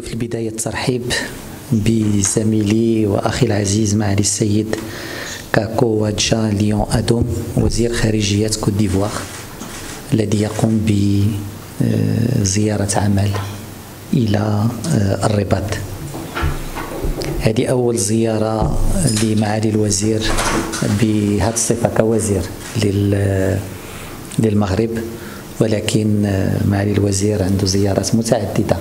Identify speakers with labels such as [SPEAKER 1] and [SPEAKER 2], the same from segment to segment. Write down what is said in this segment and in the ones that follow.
[SPEAKER 1] في البداية الترحيب بزميلي وأخي العزيز معالي السيد كاكو وادجا ليون أدوم وزير خارجية كوت ديفوار الذي يقوم بزيارة عمل إلى الرباط. هذه أول زيارة لمعالي الوزير بهذه الصفة كوزير للمغرب ولكن معالي الوزير عنده زيارات متعددة.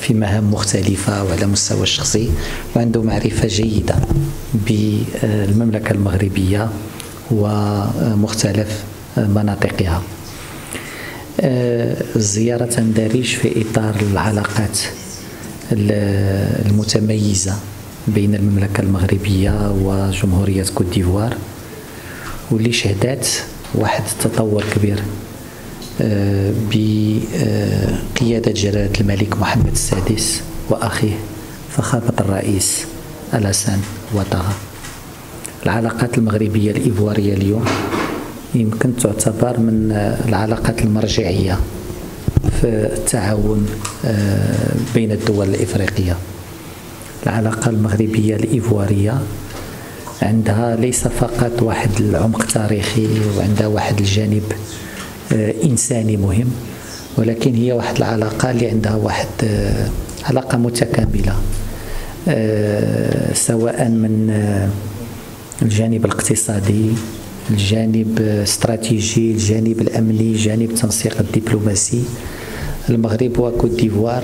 [SPEAKER 1] في مهام مختلفة وعلى مستوى الشخصي وعنده معرفة جيدة بالمملكة المغربية ومختلف مناطقها. الزيارة تندرج في إطار العلاقات المتميزة بين المملكة المغربية وجمهورية كوت ديفوار واللي شهدت واحد التطور كبير. بقيادة جلالة الملك محمد السادس وأخيه فخامة الرئيس ألاسان وطغى العلاقات المغربية الإيفوارية اليوم يمكن تعتبر من العلاقات المرجعية في التعاون بين الدول الإفريقية. العلاقة المغربية الإيفوارية عندها ليس فقط واحد العمق تاريخي وعندها واحد الجانب آه، إنساني مهم ولكن هي واحد العلاقة اللي عندها واحد آه، علاقة متكاملة آه، سواء من الجانب الاقتصادي الجانب الاستراتيجي الجانب الأمني جانب التنسيق الدبلوماسي المغرب وكوت ديفوار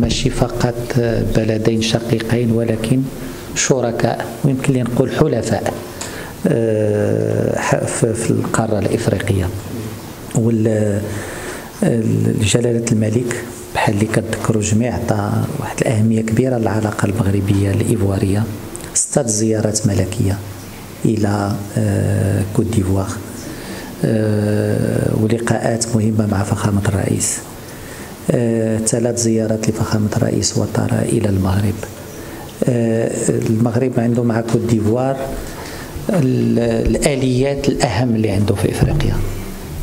[SPEAKER 1] ماشي فقط بلدين شقيقين ولكن شركاء ويمكن لي نقول حلفاء. آه، في القارة الإفريقية جلالة الملك بحال اللي كتذكروا جميع عطى واحد الأهمية كبيرة للعلاقة المغربية الإيفوارية ستة زيارات ملكية إلى آه، كوت ديفوار آه، ولقاءات مهمة مع فخامة الرئيس ثلاث زيارات لفخامة الرئيس واتارا إلى المغرب المغرب عنده مع كوت ديفوار الآليات الأهم اللي عنده في إفريقيا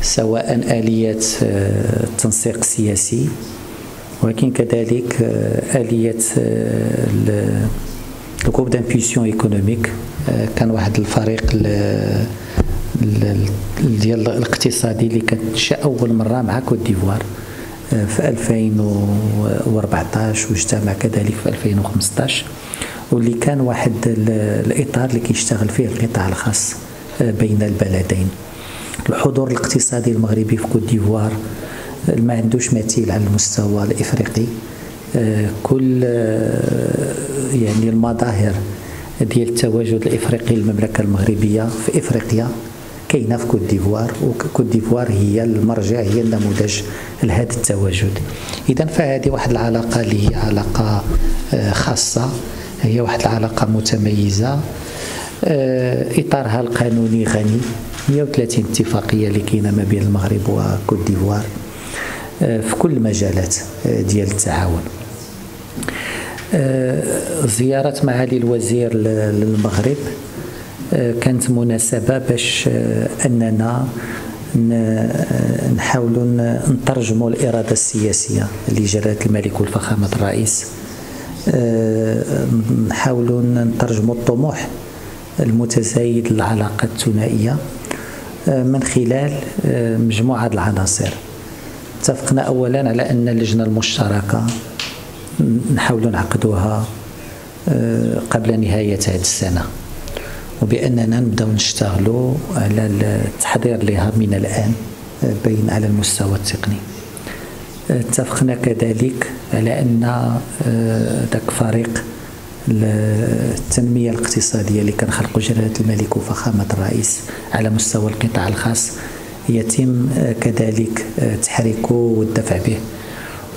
[SPEAKER 1] سواء آليات آه، التنسيق السياسي ولكن كذلك آه، آليات ال groupe d'impulsion économique كان واحد الفريق ديال الاقتصادي اللي كتنشا أول مرة مع كوت ديفوار آه، في 2014 واجتمع كذلك في 2015 واللي كان واحد الإطار اللي كيشتغل فيه القطاع الخاص آه، بين البلدين. الحضور الاقتصادي المغربي في كوت ديفوار آه، ما عندوش مثيل على المستوى الإفريقي. آه، كل يعني المظاهر ديال التواجد الإفريقي للمملكة المغربية في إفريقيا كاينة في كوت ديفوار وكوت ديفوار هي المرجع هي النموذج لهذا التواجد. اذا فهذه واحد العلاقة اللي هي علاقة خاصة. هي واحد العلاقة متميزة. آه، إطارها القانوني غني. 130 اتفاقية اللي كاينة ما بين المغرب وكوت ديفوار آه، في كل المجالات آه، ديال التعاون. زيارة معالي الوزير للمغرب كانت مناسبة باش أننا نحاولوا نترجموا الإرادة السياسية لجلالة الملك والفخامة الرئيس. نحاولوا نترجموا الطموح المتزايد للعلاقة الثنائية آه، من خلال آه، مجموعة العناصر. اتفقنا أولا على أن اللجنة المشتركة نحاولوا نعقدوها قبل نهاية هذه السنة. وبأننا نبدأ نشتغلوا على التحضير لها من الآن بين على المستوى التقني. اتفقنا كذلك على أن آه، ذاك فريق التنمية الاقتصادية اللي كنخلقوا جلالة الملك وفخامة الرئيس على مستوى القطاع الخاص يتم آه، كذلك آه، تحريكه والدفع به.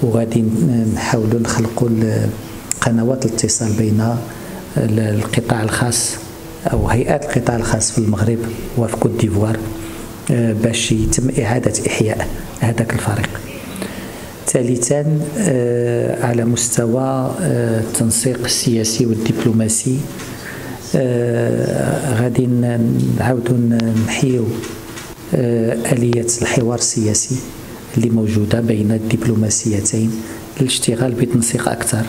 [SPEAKER 1] وغادي نحاولوا نخلقوا قنوات الاتصال بين القطاع الخاص أو هيئات القطاع الخاص في المغرب وفي كوت ديفوار باش يتم إعادة إحياء هذاك الفريق. ثالثا آه، على مستوى آه، التنسيق السياسي والدبلوماسي. آه، غادي نعاودوا نحيو آلية الحوار السياسي اللي موجودة بين الدبلوماسيتين للاشتغال بتنسيق أكثر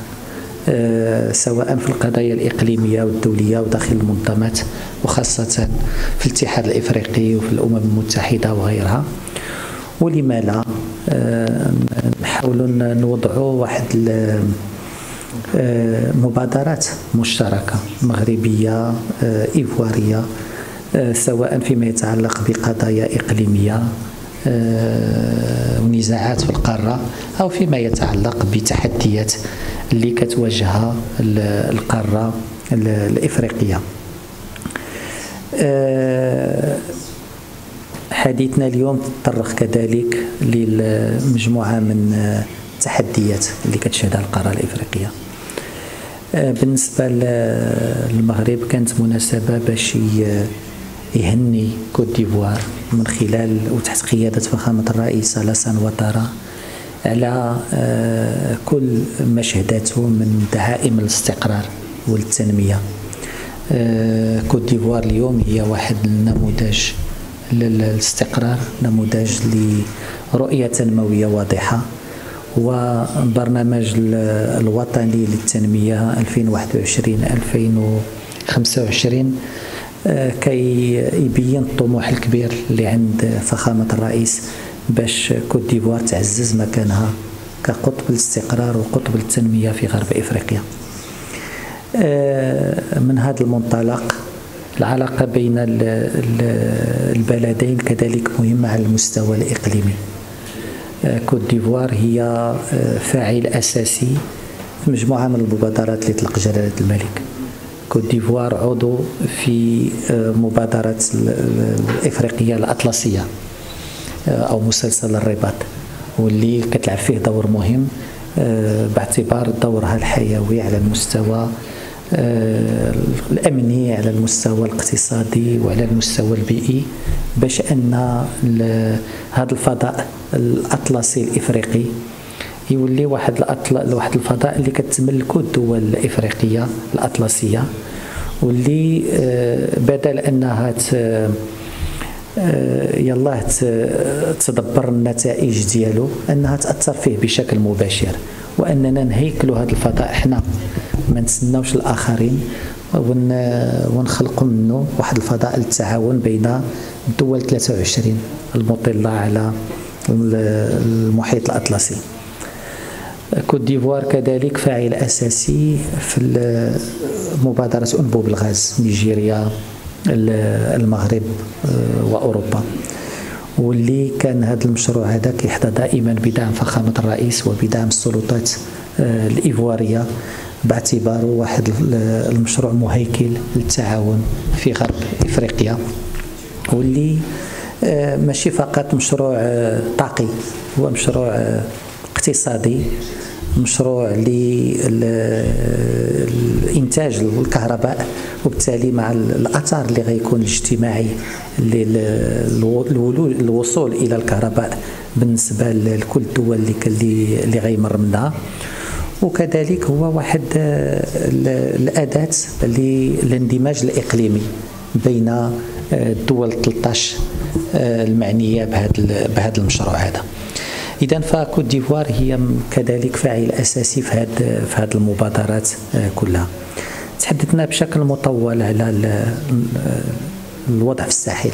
[SPEAKER 1] سواء في القضايا الإقليمية والدولية وداخل المنظمات وخاصة في الاتحاد الإفريقي وفي الأمم المتحدة وغيرها. ولما لا نحاولوا نوضعوا واحد آه، مبادرات مشتركة مغربية إيفوارية سواء فيما يتعلق بقضايا إقليمية ونزاعات في القارة أو فيما يتعلق بتحديات اللي كتواجهها القارة الإفريقية. آه، حديثنا اليوم تطرق كذلك لمجموعه من التحديات اللي كتشهدها القارة الإفريقية. آه، بالنسبة للمغرب كانت مناسبة باش يهني كوت ديفوار من خلال وتحت قيادة فخامة الرئيس الحسن واتارا على آه، كل ما شهدته من دعائم الاستقرار والتنمية. آه، كوت ديفوار اليوم هي واحد النموذج للاستقرار نموذج لرؤية تنموية واضحة وبرنامج الوطني للتنمية 2021-2025 آه، كي يبين الطموح الكبير اللي عند فخامة الرئيس باش كوت ديفوار تعزز مكانها كقطب الاستقرار وقطب التنمية في غرب إفريقيا. آه، من هذا المنطلق العلاقة بين البلدين كذلك مهمة على المستوى الإقليمي. آه، كوت ديفوار هي آه، فاعل أساسي في مجموعة من المبادرات اللي طلقها جلالة الملك. كوت ديفوار عضو في مبادرة الإفريقية الأطلسية أو مسلسل الرباط واللي كتلعب فيه دور مهم آه، باعتبار دورها الحيوي على المستوى آه، الامني على المستوى الاقتصادي وعلى المستوى البيئي باش أن هذا الفضاء الأطلسي الإفريقي يولي واحد الأطل... واحد الفضاء اللي كتملكو الدول الإفريقية الأطلسية واللي آه، بدل أنها آه، يلاه تدبر النتائج ديالو أنها تأثر فيه بشكل مباشر وأننا نهيكلوا هذا الفضاء إحنا ما نتسناوش الآخرين ونخلقوا منه واحد الفضاء للتعاون بين الدول 23 المطلة على المحيط الأطلسي. كوت ديفوار كذلك فاعل أساسي في مبادرة أنبوب الغاز نيجيريا المغرب آه، وأوروبا. واللي كان هذا المشروع هذا كيحظى دائما بدعم فخامة الرئيس وبدعم السلطات آه، الإيفوارية. باعتباره واحد المشروع مهيكل للتعاون في غرب إفريقيا واللي آه، ماشي فقط مشروع طاقي هو مشروع اقتصادي مشروع للإنتاج الكهرباء وبالتالي مع الأثر اللي غيكون الاجتماعي الوصول إلى الكهرباء بالنسبة لكل الدول اللي اللي غيمر منها وكذلك هو واحد الأداة للاندماج الإقليمي بين الدول 13 المعنية بهذا المشروع هذا. اذا فكوت ديفوار هي كذلك فاعل أساسي في هذه في هذه المبادرات آه، كلها. تحدثنا بشكل مطول على الوضع في الساحل.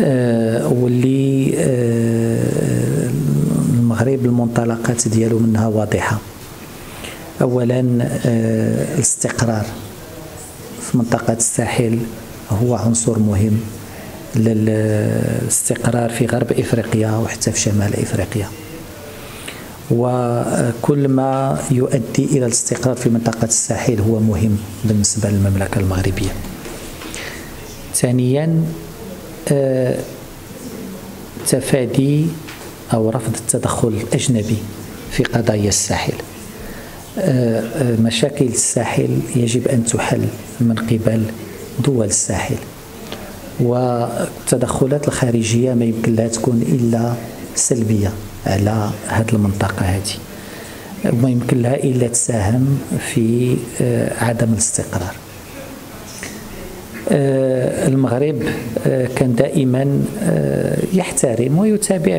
[SPEAKER 1] آه، واللي آه، المغرب المنطلقات ديالو منها واضحة. اولا الاستقرار في منطقة الساحل هو عنصر مهم للاستقرار في غرب إفريقيا وحتى في شمال إفريقيا. وكل ما يؤدي إلى الاستقرار في منطقة الساحل هو مهم بالنسبة للمملكة المغربية. ثانيا آه، تفادي أو رفض التدخل الأجنبي في قضايا الساحل. آه، آه، مشاكل الساحل يجب أن تحل من قبل دول الساحل. والتدخلات الخارجية ما يمكن لها تكون إلا سلبية على هذه المنطقة هذه. وما يمكن لها إلا تساهم في آه، عدم الاستقرار. المغرب كان دائما يحترم ويتابع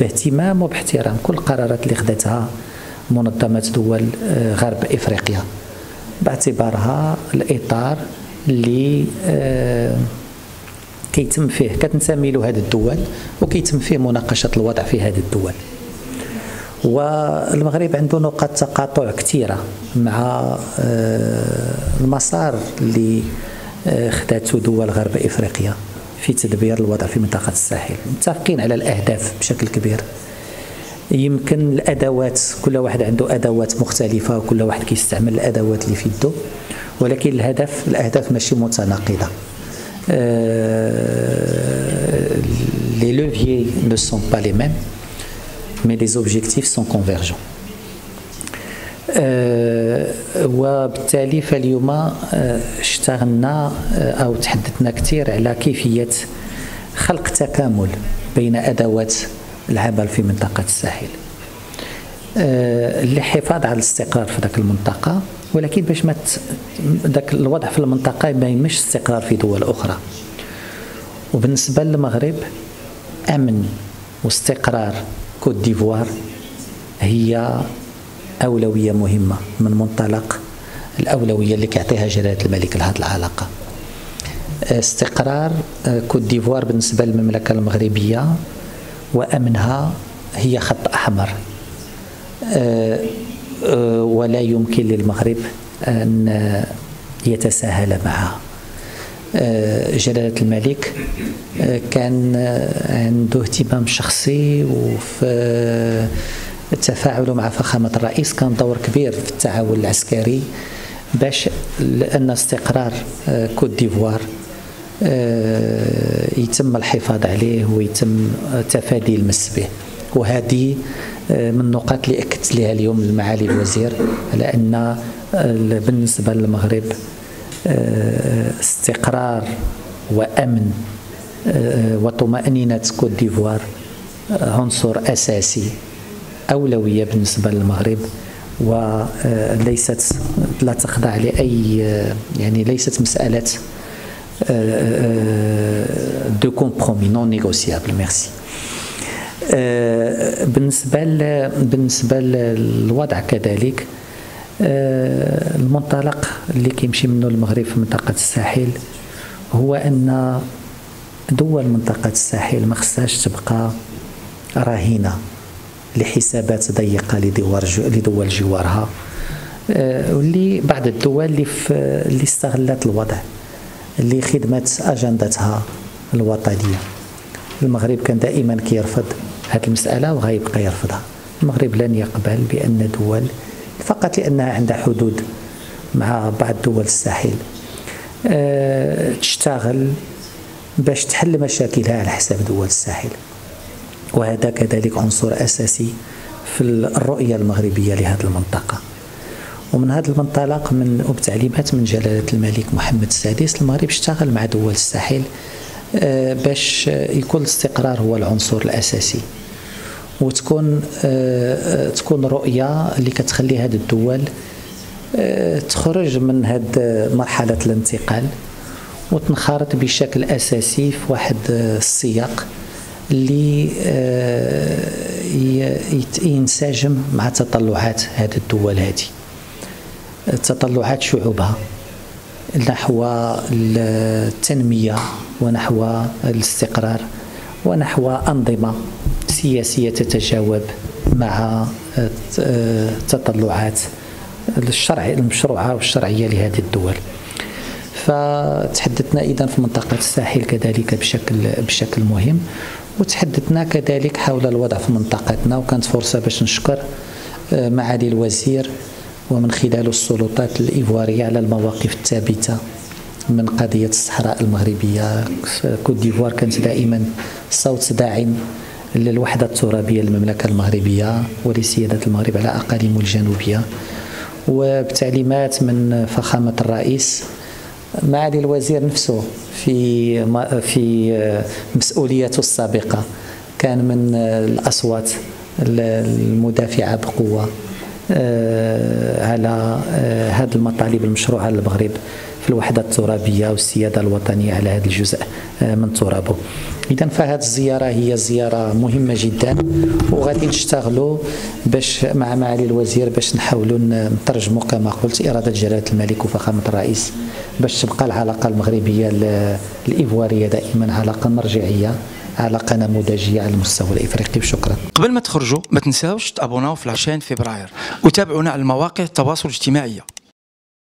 [SPEAKER 1] باهتمام وباحترام كل القرارات اللي خدتها منظمة دول غرب إفريقيا باعتبارها الإطار اللي كيتم فيه كتنتمي له هذه الدول وكيتم فيه مناقشة الوضع في هذه الدول. والمغرب عنده نقاط تقاطع كثيرة مع آه، المسار اللي خدته دول غرب إفريقيا في تدبير الوضع في منطقة الساحل. متفقين على الأهداف بشكل كبير. يمكن الأدوات كل واحد عنده أدوات مختلفة وكل واحد كيستعمل الأدوات اللي في يده ولكن الهدف الأهداف ماشي متناقضة. les leviers ne sont pas les mêmes mais les objectifs sont convergents. وبالتالي فاليوم اشتغلنا أو تحدثنا كثير على كيفية خلق تكامل بين أدوات العمل في منطقة الساحل. للحفاظ على الاستقرار في ذاك المنطقة ولكن باش ما ذاك الوضع في المنطقة ما يمش استقرار في دول أخرى. وبالنسبة للمغرب أمن واستقرار كوت ديفوار هي أولوية مهمة من منطلق الأولوية اللي كيعطيها جلالة الملك لهذه العلاقة. استقرار كوت ديفوار بالنسبة للمملكة المغربية وأمنها هي خط أحمر. ولا يمكن للمغرب أن يتساهل معها. جلالة الملك كان عنده اهتمام شخصي وفي التفاعل مع فخامة الرئيس كان دور كبير في التعاون العسكري باش لأن استقرار كوت ديفوار يتم الحفاظ عليه ويتم تفادي المس به. وهذه من النقاط اللي أكدت لها اليوم المعالي الوزير على أن بالنسبة للمغرب استقرار وأمن وطمأنينة كوت ديفوار عنصر أساسي أولوية بالنسبة للمغرب وليست لا تخضع لأي يعني ليست مسألة de compromis non négociable merci بالنسبة بالنسبة للوضع كذلك المنطلق اللي كيمشي منه المغرب في منطقة الساحل هو أن دول منطقة الساحل ما خصهاش تبقى رهينه لحسابات ضيقة لدول جوارها واللي بعض الدول اللي اللي استغلت الوضع اللي خدمت أجندتها الوطنية. المغرب كان دائما كيرفض هذه المسألة وغيبقى يرفضها. المغرب لن يقبل بأن دول فقط لأنها عندها حدود مع بعض دول الساحل تشتغل باش تحل مشاكلها على حساب دول الساحل. وهذا كذلك عنصر أساسي في الرؤية المغربية لهذه المنطقة. ومن هذا المنطلق من وبتعليمات من جلالة الملك محمد السادس المغرب اشتغل مع دول الساحل آه، باش يكون الاستقرار هو العنصر الأساسي. وتكون آه، آه، تكون رؤية اللي كتخلي هذه الدول تخرج من هذه مرحلة الانتقال وتنخرط بشكل أساسي في واحد السياق. اللي آه، ينسجم مع تطلعات هذه الدول هذه تطلعات شعوبها نحو التنمية ونحو الاستقرار ونحو أنظمة سياسية تتجاوب مع تطلعات الشرع المشروعة والشرعية لهذه الدول. فتحدثنا اذا في منطقة الساحل كذلك بشكل بشكل مهم. وتحدثنا كذلك حول الوضع في منطقتنا وكانت فرصة باش نشكر آه، معالي الوزير ومن خلاله السلطات الإيفوارية على المواقف الثابتة من قضية الصحراء المغربية. كوت ديفوار كانت دائما صوت داعم للوحدة الترابية للمملكة المغربية ولسيادة المغرب على أقاليمه الجنوبية. وبتعليمات من فخامة الرئيس معالي الوزير نفسه في في مسؤوليته السابقة. كان من الأصوات المدافعة بقوة آه، على آه، هذه المطالب المشروعة للمغرب في الوحدة الترابية والسيادة الوطنية على هذا الجزء آه، من ترابه اذا فهذه الزيارة هي زيارة مهمة جدا وغادي نشتغلوا باش مع معالي الوزير باش نحاولوا نترجموا كما قلت إرادة جلالة الملك وفخامة الرئيس باش تبقى العلاقة المغربية الإيفوارية دائما علاقة مرجعية علاقة نموذجية على المستوى الإفريقي. وشكرا
[SPEAKER 2] قبل ما تخرجوا ما تنساوش تابوناو في لاشين فبراير وتابعونا على المواقع التواصل الاجتماعي.